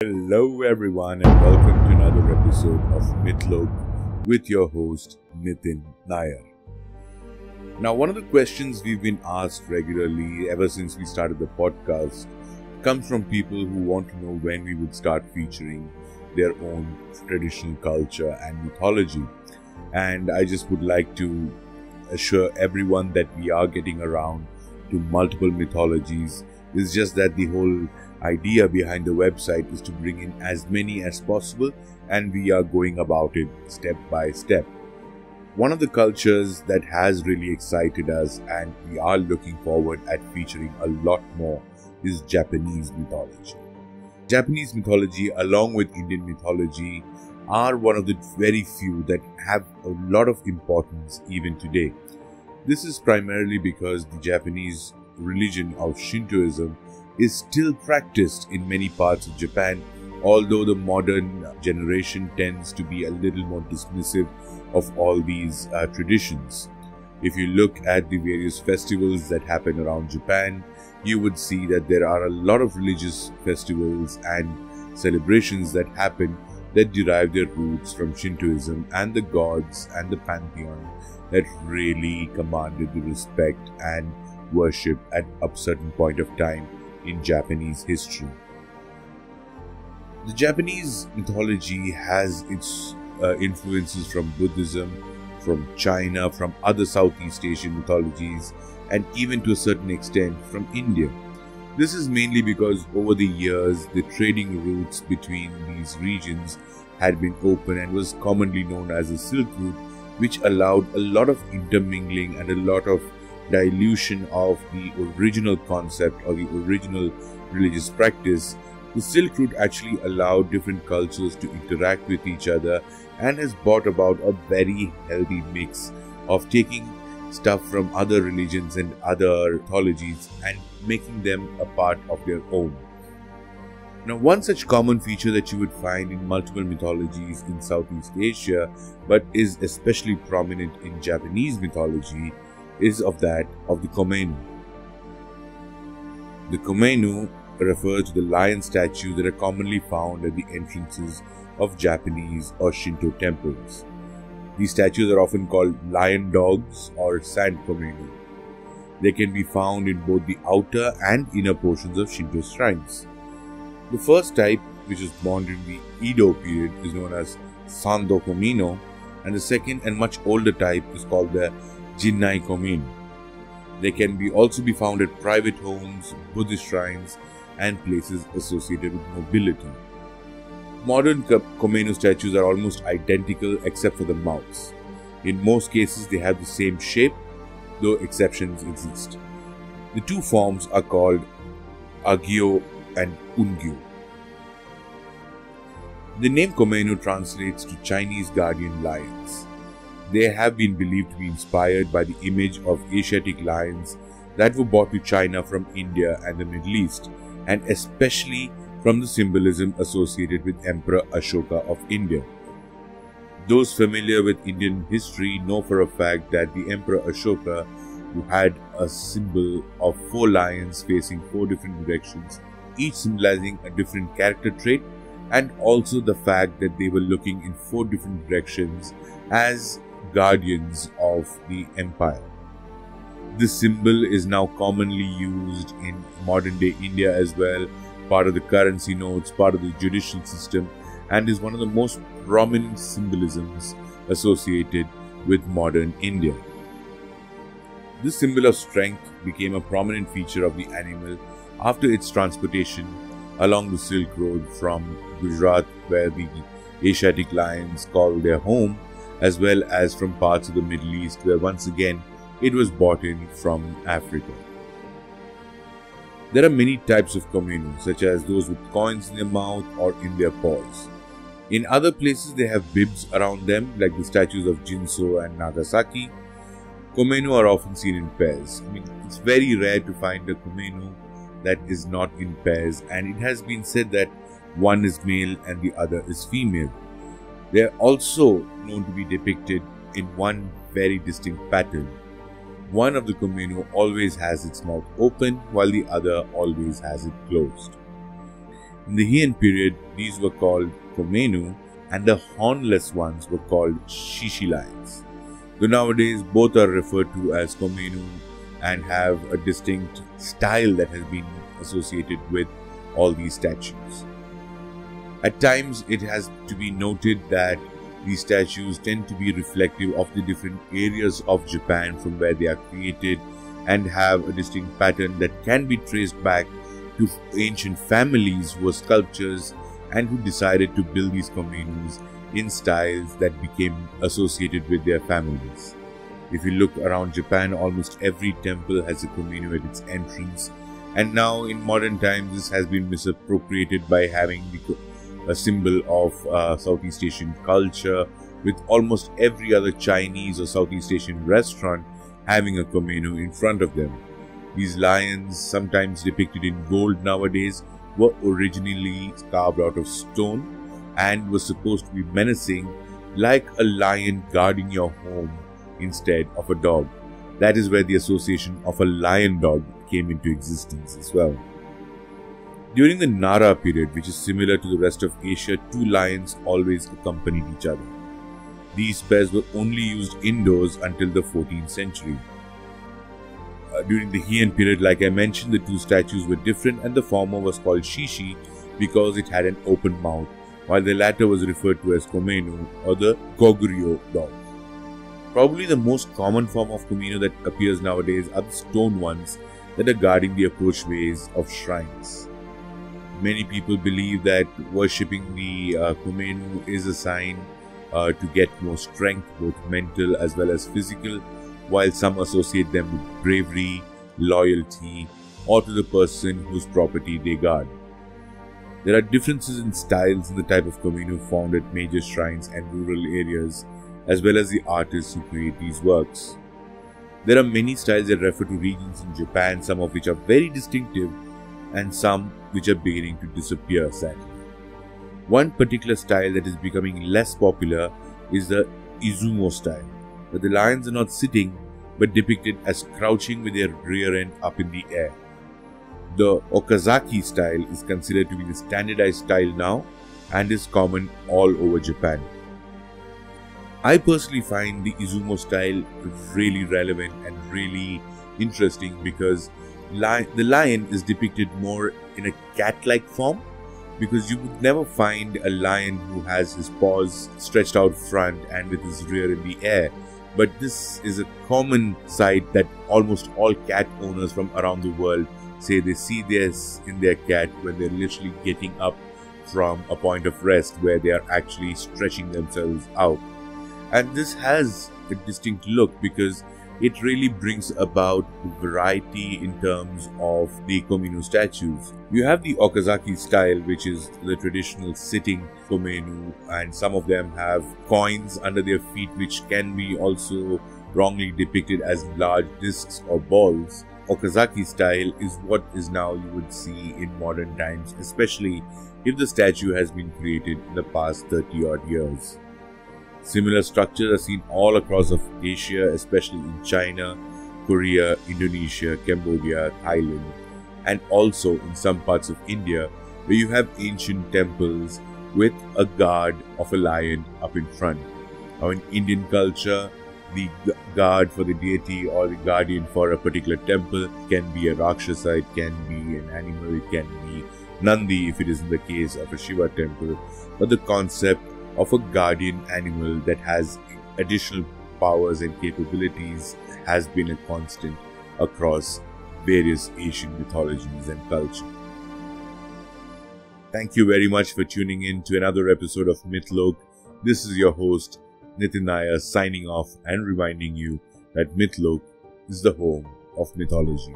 Hello, everyone, and welcome to another episode of Mythlok with your host Nitin Nair. Now, one of the questions we've been asked regularly ever since we started the podcast comes from people who want to know when we would start featuring their own traditional culture and mythology. And I just would like to assure everyone that we are getting around to multiple mythologies. It's just that the whole idea behind the website is to bring in as many as possible, and we are going about it step by step. One of the cultures that has really excited us and we are looking forward at featuring a lot more is Japanese mythology. Japanese mythology, along with Indian mythology, are one of the very few that have a lot of importance even today. This is primarily because the Japanese religion of Shintoism is still practiced in many parts of Japan, although the modern generation tends to be a little more dismissive of all these uh, traditions. If you look at the various festivals that happen around Japan, you would see that there are a lot of religious festivals and celebrations that happen that derive their roots from Shintoism and the gods and the pantheon that really commanded the respect and worship at a certain point of time in Japanese history. The Japanese mythology has its uh, influences from Buddhism, from China, from other Southeast Asian mythologies, and even to a certain extent from India. This is mainly because over the years the trading routes between these regions had been open and was commonly known as the Silk Route, which allowed a lot of intermingling and a lot of dilution of the original concept or the original religious practice, the Silk Route actually allowed different cultures to interact with each other and has brought about a very healthy mix of taking stuff from other religions and other mythologies and making them a part of their own. Now, one such common feature that you would find in multiple mythologies in Southeast Asia, but is especially prominent in Japanese mythology, is of that of the Komainu. The Komainu refer to the lion statues that are commonly found at the entrances of Japanese or Shinto temples. These statues are often called lion dogs or sand Komainu. They can be found in both the outer and inner portions of Shinto shrines. The first type, which was born during the Edo period, is known as Sando Komainu, and the second and much older type is called the Jinnai Komainu. They can be also be found at private homes, Buddhist shrines, and places associated with nobility. Modern Komainu statues are almost identical except for the mouths. In most cases, they have the same shape, though exceptions exist. The two forms are called Agyo and Ungyo. The name Komainu translates to Chinese guardian lions. They have been believed to be inspired by the image of Asiatic lions that were brought to China from India and the Middle East, and especially from the symbolism associated with Emperor Ashoka of India. Those familiar with Indian history know for a fact that the Emperor Ashoka, who had a symbol of four lions facing four different directions, each symbolizing a different character trait, and also the fact that they were looking in four different directions as guardians of the empire. This symbol is now commonly used in modern day India as well, part of the currency notes, part of the judicial system, and is one of the most prominent symbolisms associated with modern India. This symbol of strength became a prominent feature of the animal after its transportation along the Silk Road from Gujarat, where the Asiatic lions call their home, as well as from parts of the Middle East where once again it was brought in from Africa. There are many types of Komainu, such as those with coins in their mouth or in their paws. In other places, they have bibs around them, like the statues of Jizo and Nagasaki. Komainu are often seen in pairs. I mean, it's very rare to find a Komainu that is not in pairs, and it has been said that one is male and the other is female. They are also known to be depicted in one very distinct pattern. One of the Komainu always has its mouth open while the other always has it closed. In the Heian period, these were called Komainu, and the hornless ones were called Shishi lions. Though nowadays both are referred to as Komainu and have a distinct style that has been associated with all these statues. At times, it has to be noted that these statues tend to be reflective of the different areas of Japan from where they are created and have a distinct pattern that can be traced back to ancient families who were sculptors and who decided to build these komainus in styles that became associated with their families. If you look around Japan, almost every temple has a komainu at its entrance, and now in modern times, this has been misappropriated by having the, a symbol of uh, Southeast Asian culture, with almost every other Chinese or Southeast Asian restaurant having a komainu in front of them. These lions, sometimes depicted in gold nowadays, were originally carved out of stone and were supposed to be menacing like a lion guarding your home instead of a dog. That is where the association of a lion dog came into existence as well. During the Nara period, which is similar to the rest of Asia, two lions always accompanied each other. These pairs were only used indoors until the 14th century. Uh, during the Heian period, like I mentioned, the two statues were different and the former was called Shishi because it had an open mouth, while the latter was referred to as Komainu or the Goguryeo dog. Probably the most common form of komainu that appears nowadays are the stone ones that are guarding the approachways of shrines. Many people believe that worshipping the uh, is a sign uh, to get more strength, both mental as well as physical, while some associate them with bravery, loyalty, or to the person whose property they guard. There are differences in styles in the type of komainu found at major shrines and rural areas as well as the artists who create these works. There are many styles that refer to regions in Japan, some of which are very distinctive and some which are beginning to disappear sadly. One particular style that is becoming less popular is the Izumo style, where the lions are not sitting but depicted as crouching with their rear end up in the air. The Okazaki style is considered to be the standardized style now and is common all over Japan. I personally find the Izumo style really relevant and really interesting because the lion is depicted more in a cat like form because you would never find a lion who has his paws stretched out front and with his rear in the air. But this is a common sight that almost all cat owners from around the world say they see this in their cat when they're literally getting up from a point of rest where they are actually stretching themselves out. And this has a distinct look because it really brings about variety in terms of the Komainu statues. You have the Okazaki style, which is the traditional sitting Komainu, and some of them have coins under their feet, which can be also wrongly depicted as large discs or balls. Okazaki style is what is now you would see in modern times, especially if the statue has been created in the past 30 odd years. Similar structures are seen all across of Asia, especially in China, Korea, Indonesia, Cambodia, Thailand, and also in some parts of India where you have ancient temples with a guard of a lion up in front. Now in Indian culture, the guard for the deity or the guardian for a particular temple can be a Rakshasa, it can be an animal, it can be Nandi if it is in the case of a Shiva temple. But the concept of a guardian animal that has additional powers and capabilities has been a constant across various Asian mythologies and culture. Thank you very much for tuning in to another episode of Mythlok. This is your host, Nitin Nair, signing off and reminding you that Mythlok is the home of mythology.